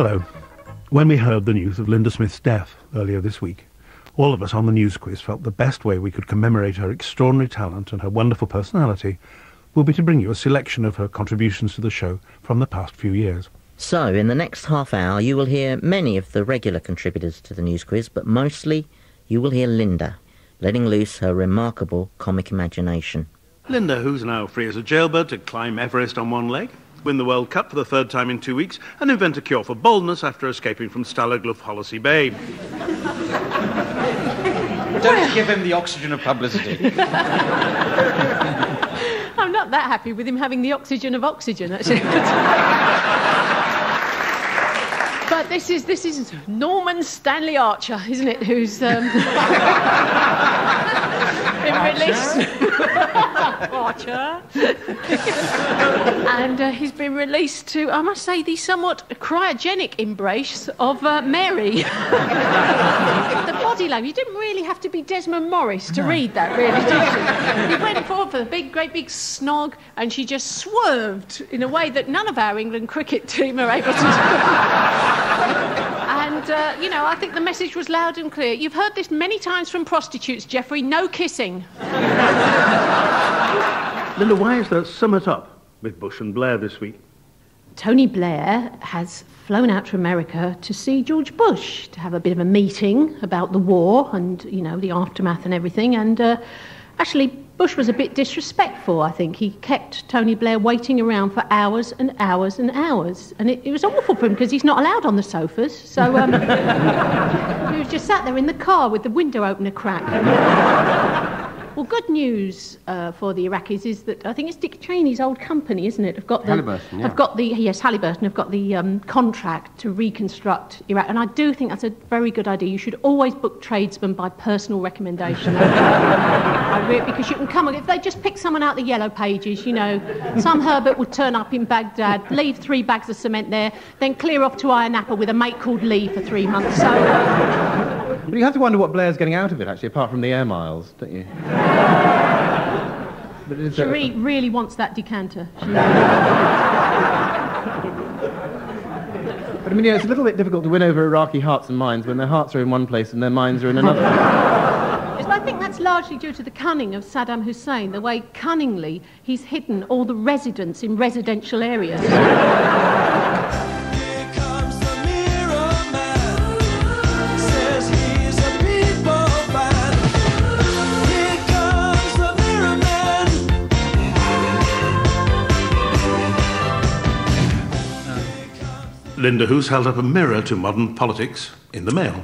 Hello. When we heard the news of Linda Smith's death earlier this week, all of us on the news quiz felt the best way we could commemorate her extraordinary talent and her wonderful personality will be to bring you a selection of her contributions to the show from the past few years. So, in the next half hour, you will hear many of the regular contributors to the news quiz, but mostly you will hear Linda, letting loose her remarkable comic imagination. Linda, who's now free as a jailbird to climb Everest on one leg, win the World Cup for the third time in two weeks, and invent a cure for baldness after escaping from Stalag Luft Hollesley Bay. Don't give him the oxygen of publicity. I'm not that happy with him having the oxygen of oxygen, actually. but this is this is Norman Stanley Archer, isn't it? Who's um, been released. Archer. and uh, he's been released to, I must say, the somewhat cryogenic embrace of uh, Mary. the body language. You didn't really have to be Desmond Morris to read that, really, did you? He went forward for the big, great big snog, and she just swerved in a way that none of our England cricket team are able to do. And, uh, you know, I think the message was loud and clear. You've heard this many times from prostitutes, Jeffrey no kissing. Linda, why is there summit up with Bush and Blair this week? Tony Blair has flown out to America to see George Bush to have a bit of a meeting about the war and, you know, the aftermath and everything. And uh, actually, Bush was a bit disrespectful, I think. He kept Tony Blair waiting around for hours and hours and hours. And it, it was awful for him because he's not allowed on the sofas. So um, he was just sat there in the car with the window open a crack. Well, good news uh, for the Iraqis is that I think it's Dick Cheney's old company, isn't it? Have got the, Halliburton, yeah. Have got the yes, Halliburton have got the um, contract to reconstruct Iraq, and I do think that's a very good idea. You should always book tradesmen by personal recommendation. Because you can come if they just pick someone out the yellow pages, you know, some Herbert would turn up in Baghdad, leave three bags of cement there, then clear off to Ayia Napa with a mate called Lee for three months. So. But you have to wonder what Blair's getting out of it, actually, apart from the air miles, don't you? Cherie really wants that decanter. But I mean, yeah, it's a little bit difficult to win over Iraqi hearts and minds when their hearts are in one place and their minds are in another. I think that's largely due to the cunning of Saddam Hussein, the way cunningly he's hidden all the residents in residential areas. Linda, who's held up a mirror to modern politics in the Mail.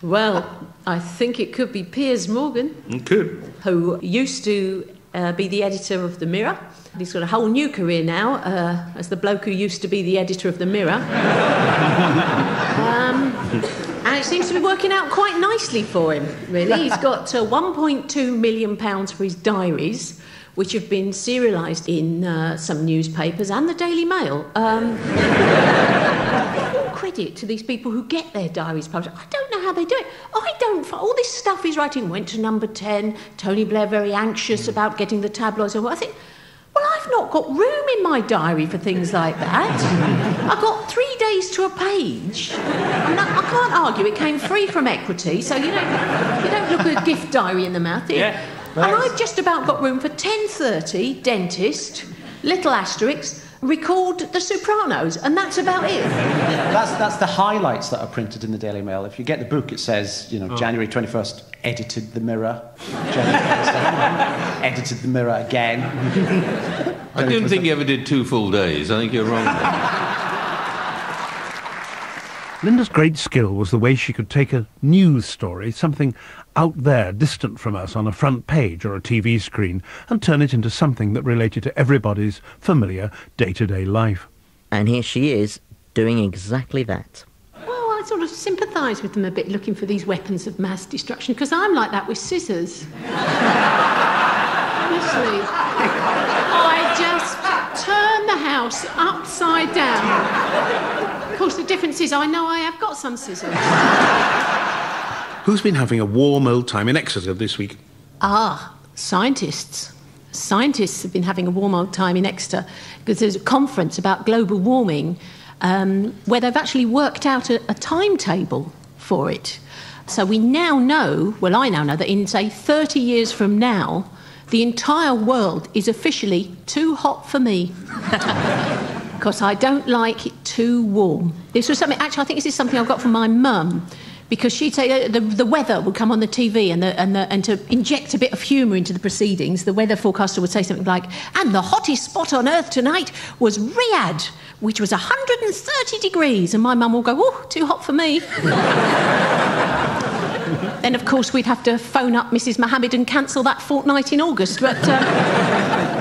Well, I think it could be Piers Morgan, Good. who used to uh, be the editor of The Mirror. He's got a whole new career now uh, as the bloke who used to be the editor of The Mirror. um, and it seems to be working out quite nicely for him, really. He's got uh, 1.2 million pounds for his diaries, which have been serialised in uh, some newspapers and the Daily Mail. Um, credit to these people who get their diaries published. I don't know how they do it. I don't. All this stuff he's writing went to number 10. Tony Blair very anxious about getting the tabloids. I think, well, I've not got room in my diary for things like that. I've got three days to a page. I'm not, I can't argue. It came free from equity, so you don't, you don't look a gift diary in the mouth. Yeah, And I've just about got room for 10.30, dentist, little asterisk, record The Sopranos, and that's about it. That's, that's the highlights that are printed in the Daily Mail. If you get the book, it says, you know, oh. January 21st, edited the Mirror. January 1st, edited the Mirror again. I didn't think you ever did two full days. I think you're wrong. Linda's great skill was the way she could take a news story, something out there, distant from us, on a front page or a TV screen, and turn it into something that related to everybody's familiar day-to-day life. And here she is, doing exactly that. Well, I sort of sympathise with them a bit, looking for these weapons of mass destruction, because I'm like that with scissors. Honestly. I just turn the house upside down. Of course, the difference is I know I have got some scissors. Who's been having a warm old time in Exeter this week? Ah, scientists. Scientists have been having a warm old time in Exeter because there's a conference about global warming um, where they've actually worked out a, a timetable for it. So we now know, well, I now know that in, say, 30 years from now, the entire world is officially too hot for me. Because I don't like it too warm. This was something, actually, I think this is something I've got from my mum. Because she'd say the, the weather would come on the TV, and, the, and, the, and to inject a bit of humour into the proceedings, the weather forecaster would say something like, And the hottest spot on earth tonight was Riyadh, which was 130 degrees. And my mum will go, Oh, too hot for me. then, of course, we'd have to phone up Mrs. Mohammed and cancel that fortnight in August. But. Uh,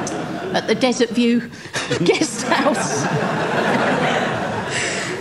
at the Desert View guest house.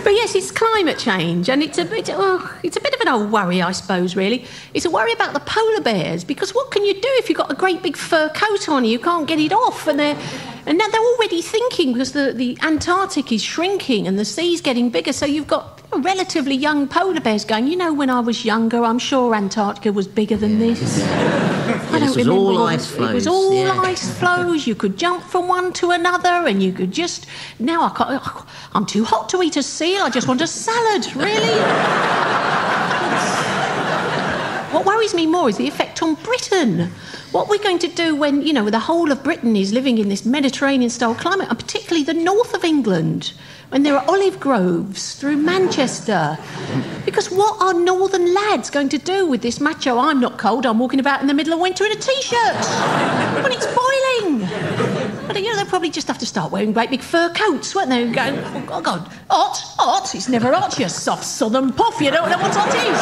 But yes, it's climate change, and it's a bit, oh, it's a bit of an old worry, I suppose. Really, it's a worry about the polar bears because what can you do if you've got a great big fur coat on? You can't get it off, and they're and now they're already thinking because the, the Antarctic is shrinking and the sea's getting bigger. So you've got relatively young polar bears going. You know, when I was younger, I'm sure Antarctica was bigger than this. I this was all what- ice floes, It was all yeah. ice flows. You could jump from one to another, and you could just. Now I can't. I'm too hot to eat a seal. I just want a salad. Really. What worries me more is the effect on Britain. What we're going to do when, you know, the whole of Britain is living in this Mediterranean style climate, and particularly the north of England, when there are olive groves through Manchester. Because what are northern lads going to do with this macho, I'm not cold, I'm walking about in the middle of winter in a t shirt when it's boiling? But, you know, they'll probably just have to start wearing great big fur coats, won't they? And Going, oh, God, God, hot, hot, it's never hot, you soft southern puff, you don't know what hot is.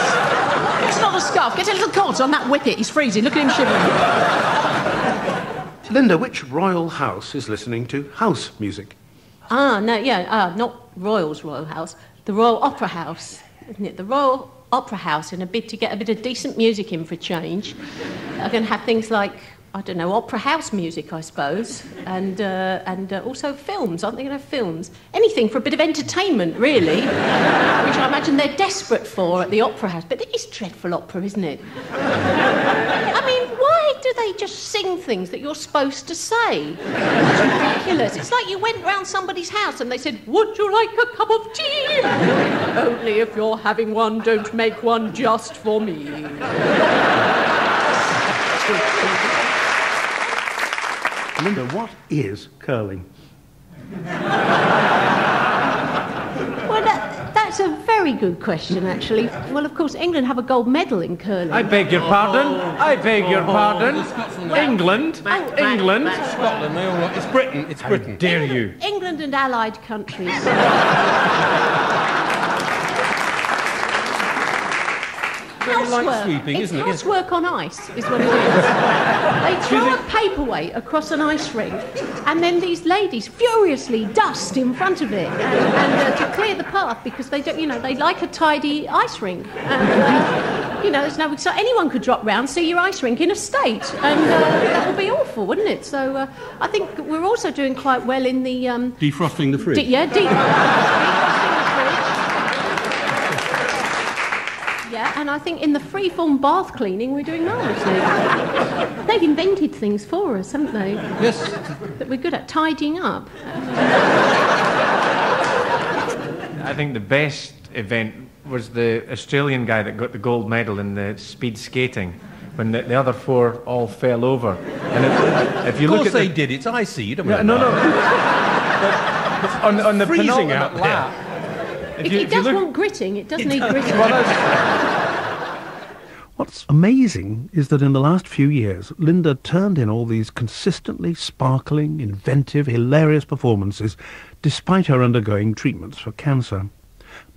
It's not a scarf, get a little coat on that whippet, he's freezing, look at him shivering. Linda, which royal house is listening to house music? Ah, no, yeah, ah, not Royal's Royal House, the Royal Opera House, isn't it? The Royal Opera House, in a bid to get a bit of decent music in for a change, are going to have things like, I don't know, opera house music, I suppose, and, uh, and uh, also films. Aren't they going to have films? Anything for a bit of entertainment, really, which I imagine they're desperate for at the Opera House. But it is dreadful opera, isn't it? I mean, why do they just sing things that you're supposed to say? It's ridiculous. It's like you went round somebody's house and they said, Would you like a cup of tea? Only if you're having one, don't make one just for me. Linda, what is curling? Well, that, that's a very good question, actually. Well, of course, England have a gold medal in curling. I beg your pardon. I beg your oh, pardon. England. Oh, England. Scotland, they all. It's Britain. It's Britain. Dare you? England and allied countries. Very light Housework. sweeping, it's isn't it? Housework on ice, is what it is. they throw a paperweight across an ice rink, and then these ladies furiously dust in front of it, and, and uh, to clear the path because they don't, you know, they like a tidy ice rink. And, uh, you know, there's no so anyone could drop round, see your ice rink in a state, and uh, that would be awful, wouldn't it? So uh, I think we're also doing quite well in the um, Defrosting the fridge. D- yeah, deep. yeah, and I think in the freeform bath cleaning, we're doing marvellously. They've invented things for us, haven't they? Yes. That we're good at tidying up. I think the best event was the Australian guy that got the gold medal in the speed skating when the, the other four all fell over. And if, if you Of look course at they the, did. It's icy. You don't Yeah, no, no. But on, on the Freezing out there. lap, if It, you- it if you does look- want gritting. It does need gritting. What's amazing is that in the last few years, Linda turned in all these consistently sparkling, inventive, hilarious performances, despite her undergoing treatments for cancer.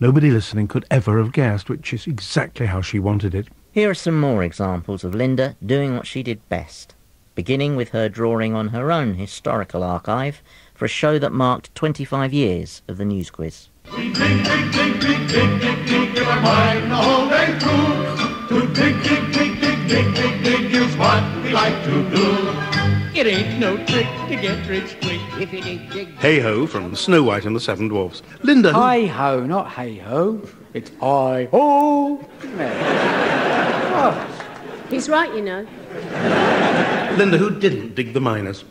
Nobody listening could ever have guessed, which is exactly how she wanted it. Here are some more examples of Linda doing what she did best, beginning with her drawing on her own historical archive for a show that marked 25 years of the news quiz. No trick to get rich quick if you dig, dig. Hey ho from Snow White and the Seven Dwarfs. Linda, who- Hi ho, not hey ho. It's I ho. He's right, you know. Linda, who didn't dig the miners?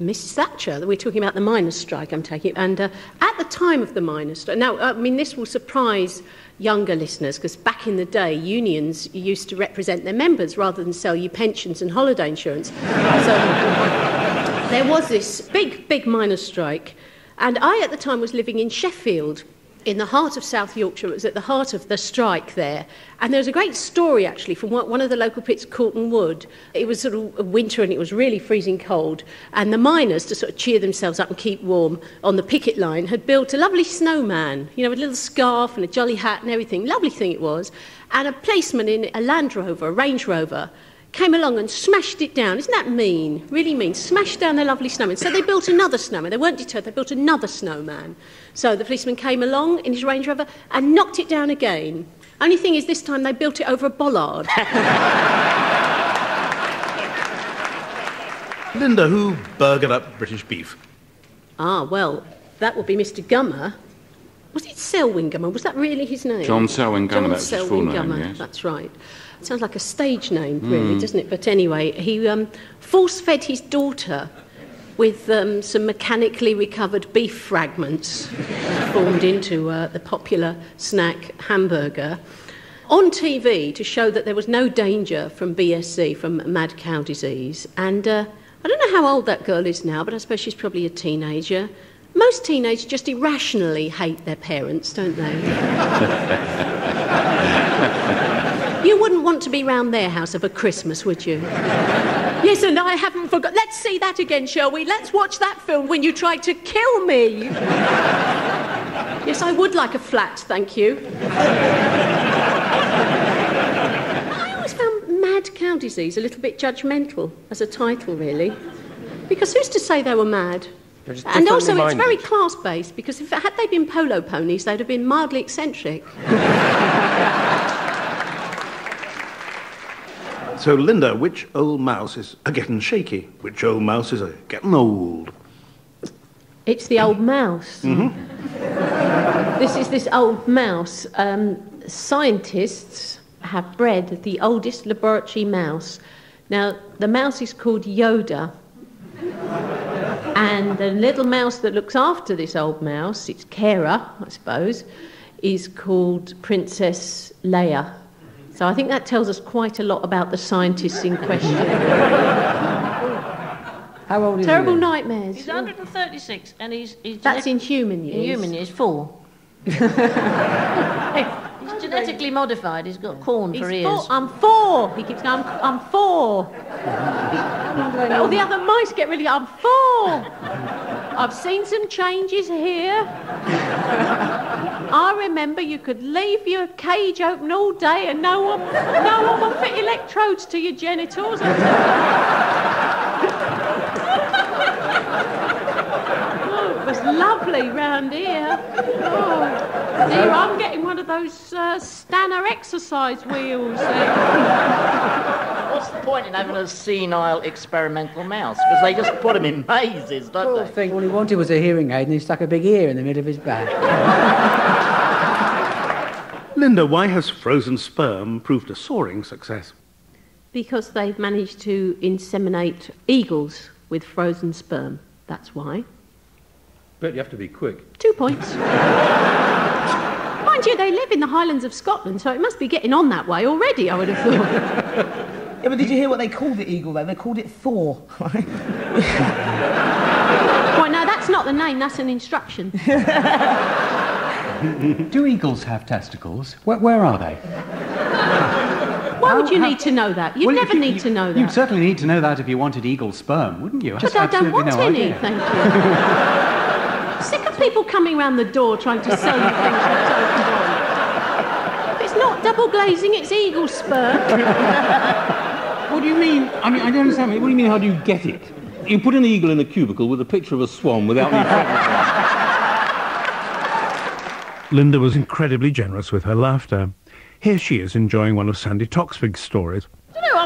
Mrs. Thatcher. We're talking about the miners' strike, I'm taking. And uh, at the time of the miners' strike, now, I mean, this will surprise younger listeners because back in the day, unions used to represent their members rather than sell you pensions and holiday insurance. So there was this big, big miners' strike. And I, at the time, was living in Sheffield, in the heart of South Yorkshire. It was at the heart of the strike there. And there was a great story, actually, from one of the local pits, Cortonwood. It was sort of winter and it was really freezing cold. And the miners, to sort of cheer themselves up and keep warm on the picket line, had built a lovely snowman, you know, with a little scarf and a jolly hat and everything. Lovely thing it was. And a policeman in a Land Rover, a Range Rover, came along and smashed it down. Isn't that mean? Really mean. Smashed down their lovely snowman. So they built another snowman. They weren't deterred, they built another snowman. So the policeman came along in his Range Rover and knocked it down again. Only thing is, this time they built it over a bollard. Linda, who burgered up British beef? ah, well, that would be Mr. Gummer. Was it Selwyn Gummer? Was that really his name? John Selwyn Gummer, John that was his Selwyn full name, Gummer, yes. That's right. Sounds like a stage name, really, doesn't it? But anyway, he um, force fed his daughter with um, some mechanically recovered beef fragments formed into uh, the popular snack hamburger on TV to show that there was no danger from BSE, from mad cow disease. And uh, I don't know how old that girl is now, but I suppose she's probably a teenager. Most teenagers just irrationally hate their parents, don't they? want to be round their house over Christmas, would you? Yes, and I haven't forgot. Let's see that again, shall we? Let's watch that film when you tried to kill me. yes, I would like a flat, thank you. I always found Mad Cow Disease a little bit judgmental as a title, really. Because who's to say they were mad? And also, differently it's very class based because if had they been polo ponies, they'd have been mildly eccentric. So, Linda, which old mouse is a getting shaky? Which old mouse is a getting old? It's the old mouse. This is this old mouse. Um, scientists have bred the oldest laboratory mouse. Now, the mouse is called Yoda. And the little mouse that looks after this old mouse, its carer, I suppose, is called Princess Leia. So I think that tells us quite a lot about the scientists in question. How old is Terrible he? then? nightmares. He's 136 and he's, he's That's genet- in human years. in human years four. he's genetically modified. He's got corn He's for ears. four. I'm four. He keeps going, I'm, I'm four. All the other mice get really, I'm four. I've seen some changes here. I remember you could leave your cage open all day and no one, no one will fit electrodes to your genitals. Oh, it was lovely round here. Oh, dear, I'm getting one of those uh, Stannah exercise wheels. What's the point in having a senile experimental mouse? Because they just put him in mazes, don't Poor they? thing. All he wanted was a hearing aid and he stuck a big ear in the middle of his back. Linda, why has frozen sperm proved a soaring success? Because they've managed to inseminate eagles with frozen sperm. That's why. Bet you have to be quick. Two points. Mind you, they live in the Highlands of Scotland, so it must be getting on that way already, I would have thought. Yeah, but did you hear what they called the eagle, though? They called it Thor. right? Well, no, that's not the name, that's an instruction. Do eagles have testicles? Where, where are they? Why would you need to know that? You'd Well, never you- need you- to know that. You'd certainly need to know that if you wanted eagle sperm, wouldn't you? But I don't want no any, idea. thank you. Sick of people coming round the door trying to sell you things you don't want. It's not double glazing, it's eagle sperm. What do you mean? I mean, I don't understand. What do you mean, how do you get it? You put an eagle in a cubicle with a picture of a swan without any fragments. Linda was incredibly generous with her laughter. Here she is enjoying one of Sandi Toksvig's stories.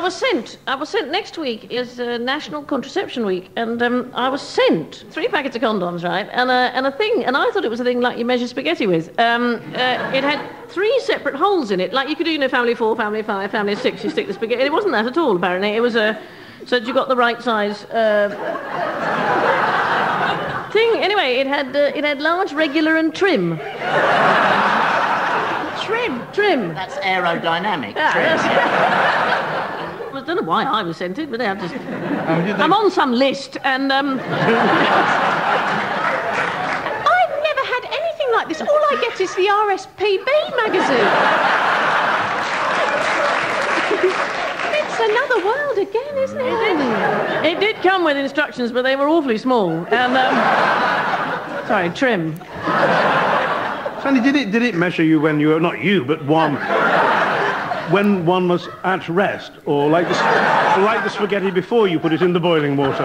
You know, I was sent. I was sent next week is uh, National Contraception Week, and um, I was sent three packets of condoms, right, and a and a thing, and I thought it was a thing like you measure spaghetti with. Um, uh, it had three separate holes in it, like you could do in a family four, family five, family six. You stick the spaghetti. It wasn't that at all, apparently. It was a. So you got the right size. Uh, thing anyway, it had uh, it had large, regular, and trim. trim, trim. That's aerodynamic. Yeah, trim. that's- I don't know why I was sent it, but they have just. I'm on some list, and um, I've never had anything like this. All I get is the RSPB magazine. it's another world again, isn't it? it did come with instructions, but they were awfully small. And um, sorry, trim. Sandi, did it, did it measure you when you were, not you, but one, when one was at rest? Or like the, or like the spaghetti before you put it in the boiling water?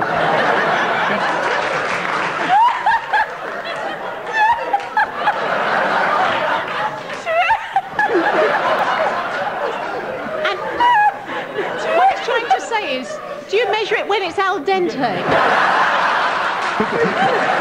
What it's trying to say is, do you measure it when it's al dente?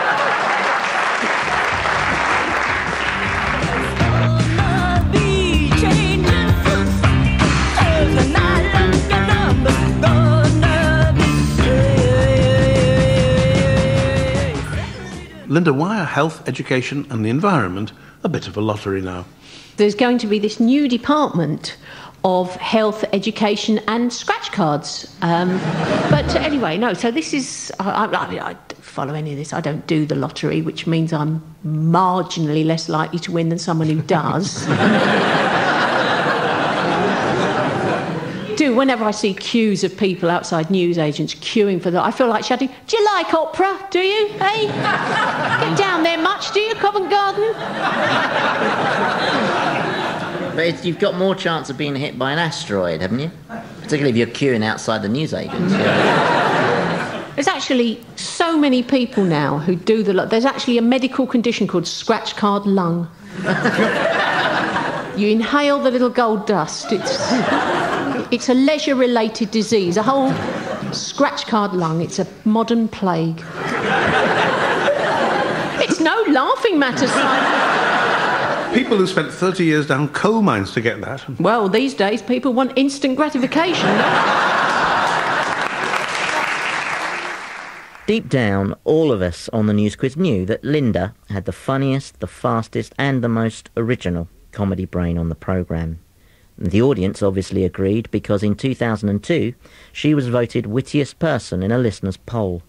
Linda, why are health, education and the environment a bit of a lottery now? There's going to be this new department of health, education, and scratch cards. Um, but anyway, no. So this is. I, I, I, follow any of this. I don't do the lottery, which means I'm marginally less likely to win than someone who does. do whenever I see queues of people outside newsagents queuing for that, I feel like shouting, "Do you like opera? Do you? Hey, get down there much? Do you, Covent Garden?" But it's, you've got more chance of being hit by an asteroid, haven't you? Particularly if you're queuing outside the newsagents. There's actually so many people now who do the. Lo- There's actually a medical condition called scratch card lung. you inhale the little gold dust. It's it's a leisure-related disease. A whole scratch card lung. It's a modern plague. it's no laughing matter, Simon. People who spent 30 years down coal mines to get that. Well, these days people want instant gratification. Deep down, all of us on the news quiz knew that Linda had the funniest, the fastest, and the most original comedy brain on the programme. The audience obviously agreed because in 2002 she was voted wittiest person in a listener's poll.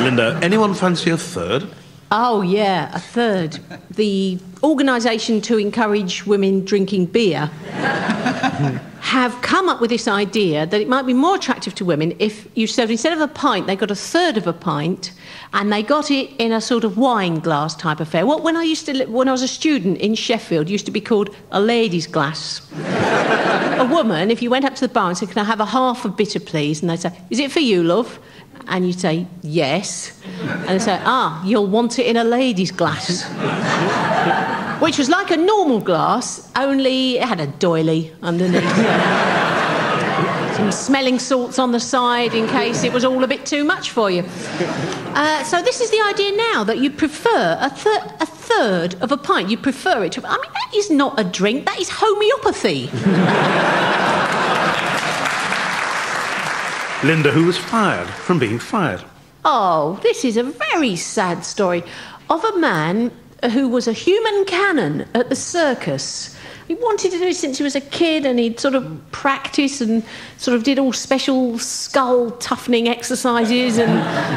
Linda, anyone fancy a third? Oh, yeah, a third. The organisation to encourage women drinking beer have come up with this idea that it might be more attractive to women if you served, instead of a pint, they got a third of a pint and they got it in a sort of wine glass type affair. What, when I used to, when I was a student in Sheffield, used to be called a lady's glass. a woman, if you went up to the bar and said, Can I have a half a bitter, please? And they'd say, Is it for you, love? And you'd say, Yes. And they'd say, Ah, you'll want it in a lady's glass. Which was like a normal glass, only it had a doily underneath. Some smelling salts on the side in case it was all a bit too much for you. Uh, so this is the idea now that you prefer a, thir- a third of a pint. You prefer it to. I mean, that is not a drink. That is homeopathy. Linda, who was fired from being fired. Oh, this is a very sad story of a man who was a human cannon at the circus. He wanted to do it since he was a kid and he'd sort of practice and sort of did all special skull toughening exercises and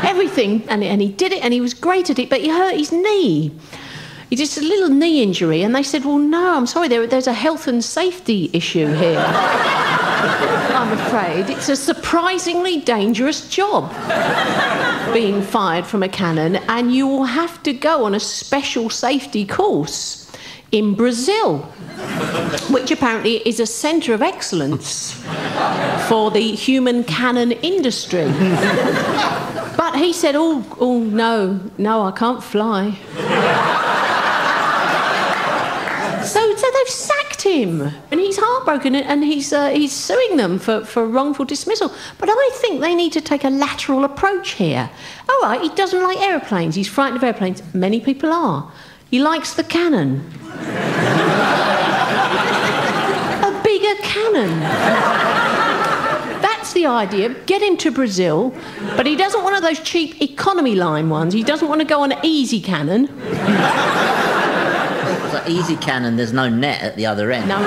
everything. And, and he did it and he was great at it, but he hurt his knee. He just a little knee injury, and they said, Well, no, I'm sorry, there, there's a health and safety issue here. I'm afraid it's a surprisingly dangerous job being fired from a cannon, and you will have to go on a special safety course in Brazil, which apparently is a centre of excellence for the human cannon industry. But he said, Oh, oh no, no, I can't fly. So, so they've sacked him, and he's heartbroken, and he's uh, he's suing them for, for wrongful dismissal. But I think they need to take a lateral approach here. All right, he doesn't like aeroplanes. He's frightened of aeroplanes. Many people are. He likes the cannon. a bigger cannon. That's the idea, get him to Brazil, but he doesn't want one of those cheap economy line ones. He doesn't want to go on an easy cannon. It's like easy cannon, there's no net at the other end. No.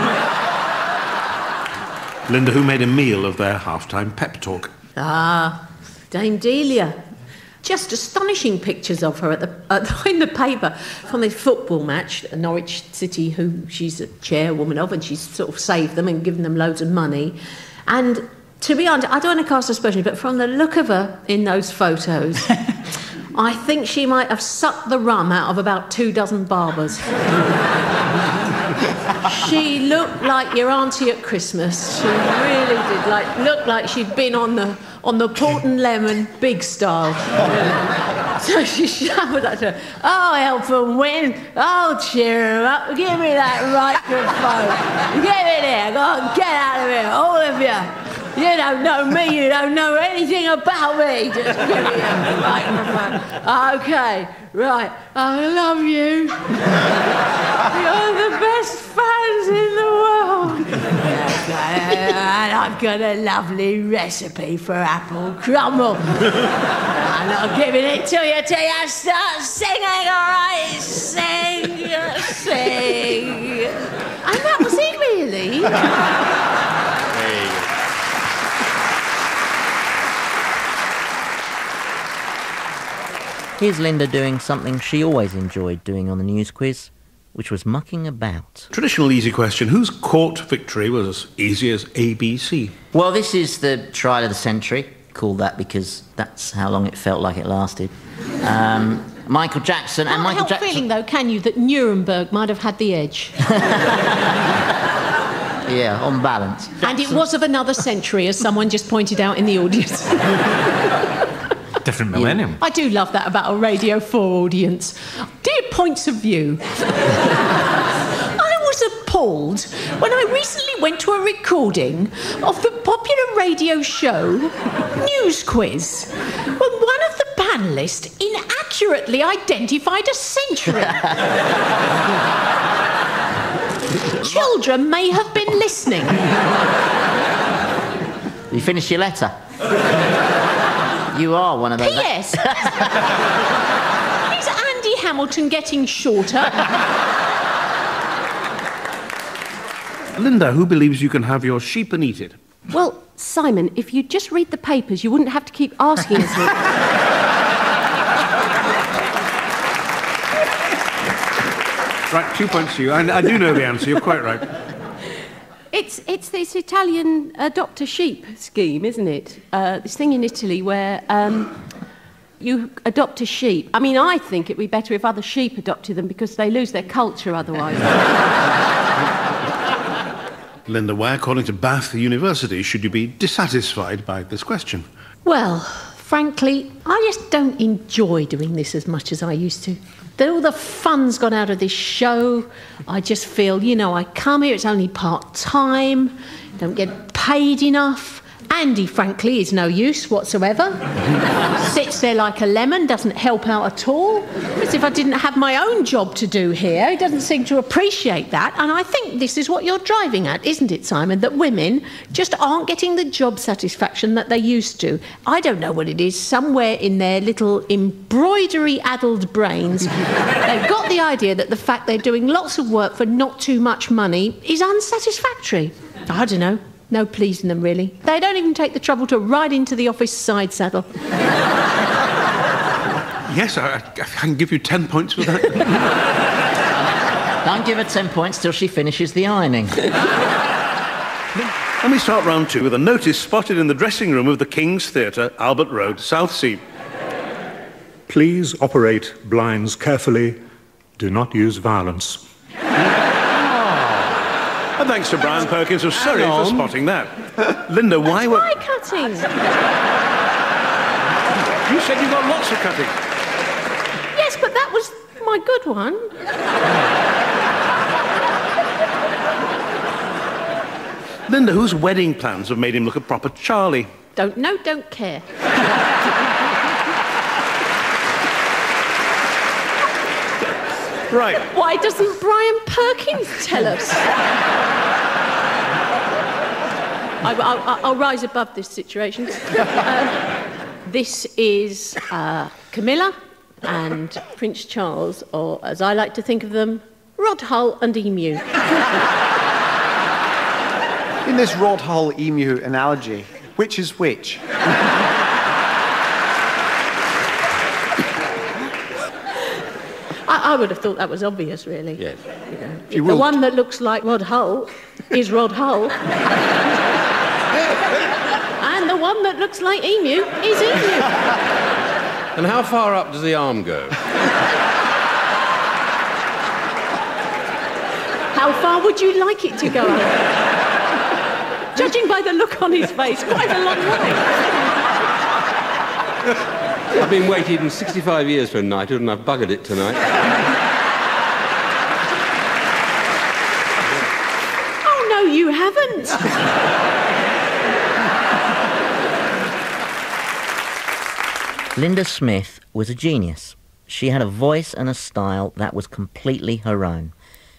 Linda, who made a meal of their half-time pep talk. Ah, Dame Delia. Just astonishing pictures of her at the, at the, in the paper from this football match, Norwich City, who she's a chairwoman of, and she's sort of saved them and given them loads of money. And to be honest, I don't want to cast aspersions, but from the look of her in those photos, I think she might have sucked the rum out of about two dozen babas. she looked like your auntie at Christmas. She really did. Like looked like she'd been on the on the port and lemon big style. so she shouted at her, "Oh, help and win! Oh, cheer him up! Give me that right good microphone! Give it here! Go on, get out of here, all of you!" You don't know me, you don't know anything about me. Just give me a microphone. Okay, right. I love you. You're the best fans in the world. and I've got a lovely recipe for apple crumble. and I'm giving it to you till you start singing, all right? Sing, sing. And that was it, really. Here's Linda doing something she always enjoyed doing on the news quiz, which was mucking about. Traditional easy question. Whose court victory was as easy as ABC? Well, this is the trial of the century. Called that because that's how long it felt like it lasted. Um, Michael Jackson and Can't Michael help Jackson. feeling, though, can you, that Nuremberg might have had the edge. Yeah, on balance. And it was of another century, as someone just pointed out in the audience. Different millennium. I do love that about a Radio 4 audience. Dear points of view. I was appalled when I recently went to a recording of the popular radio show News Quiz, when one of the panellists inaccurately identified a century. Children may have been listening. You finished your letter. You are one of those. P.S. Is Andy Hamilton getting shorter? Linda, who believes you can have your sheep and eat it? Well, Simon, if you'd just read the papers, you wouldn't have to keep asking us. Right, two points to you. I, I do know the answer. You're quite right. It's, it's this Italian adopt a sheep scheme, isn't it? Uh, this thing in Italy where um, you adopt a sheep. I mean, I think it'd be better if other sheep adopted them because they lose their culture otherwise. Linda, why, according to Bath University, should you be dissatisfied by this question? Well, frankly, I just don't enjoy doing this as much as I used to. That all the fun's gone out of this show. I just feel, you know, I come here, it's only part time, don't get paid enough. Andy, frankly, is no use whatsoever. Sits there like a lemon, doesn't help out at all. As if I didn't have my own job to do here. He doesn't seem to appreciate that. And I think this is what you're driving at, isn't it, Simon? That women just aren't getting the job satisfaction that they used to. I don't know what it is. Somewhere in their little embroidery addled brains, they've got the idea that the fact they're doing lots of work for not too much money is unsatisfactory. I don't know. No pleasing them, really. They don't even take the trouble to ride into the office side saddle. Yes, I, I can give you ten points for that. Don't give her 10 points till she finishes the ironing. Let me start round two with a notice spotted in the dressing room of the King's Theatre, Albert Road, Southsea. Please operate blinds carefully. Do not use violence. Thanks to Brian Perkins of Surrey for spotting that. Linda, why were... Eye cutting. You said you got lots of cutting. Yes, but that was my good one. Linda, whose wedding plans have made him look a proper Charlie? Don't know, don't care. Right. Why doesn't Brian Perkins tell us? I, I, I'll rise above this situation. Um, this is uh, Camilla and Prince Charles, or as I like to think of them, Rod Hull and Emu. In this Rod Hull emu analogy, which is which? I, I would have thought that was obvious, really. Yes. you the will- one that looks like Rod Hull is Rod Hull. and the one that looks like Emu is Emu. And how far up does the arm go? How far would you like it to go? Judging by the look on his face, quite a long way. I've been waiting 65 years for a knighthood and I've buggered it tonight. Oh, no, you haven't. Linda Smith was a genius. She had a voice and a style that was completely her own.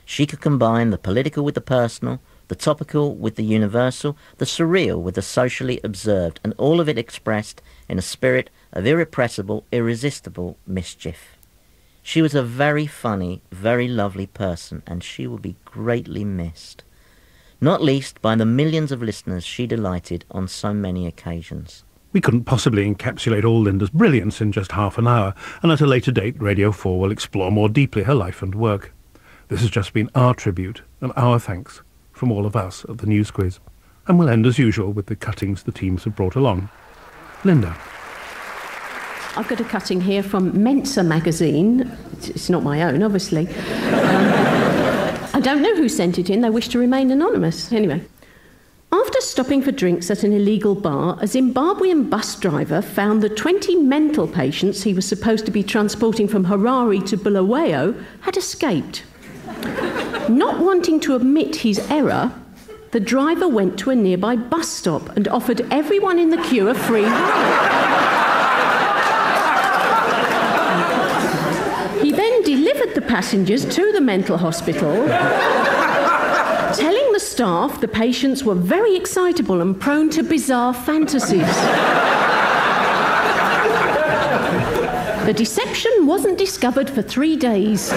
She could combine the political with the personal, the topical with the universal, the surreal with the socially observed, and all of it expressed in a spirit of irrepressible, irresistible mischief. She was a very funny, very lovely person, and she will be greatly missed. Not least by the millions of listeners she delighted on so many occasions. We couldn't possibly encapsulate all Linda's brilliance in just half an hour, and at a later date, Radio 4 will explore more deeply her life and work. This has just been our tribute and our thanks from all of us at the News Quiz. And we'll end as usual with the cuttings the teams have brought along. Linda. I've got a cutting here from Mensa magazine. It's, not my own, obviously. Um, I don't know who sent it in. They wish to remain anonymous. Anyway. After stopping for drinks at an illegal bar, a Zimbabwean bus driver found the 20 mental patients he was supposed to be transporting from Harare to Bulawayo had escaped. Not wanting to admit his error, the driver went to a nearby bus stop and offered everyone in the queue a free ride. He then delivered the passengers to the mental hospital, staff the patients were very excitable and prone to bizarre fantasies. The deception wasn't discovered for three days.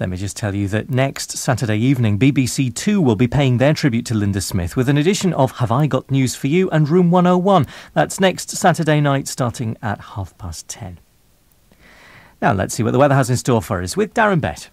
Let me just tell you that next Saturday evening, BBC Two will be paying their tribute to Linda Smith with an edition of Have I Got News for You and Room 101. That's next Saturday night starting at half past ten. Now let's see what the weather has in store for us with Darren Bett.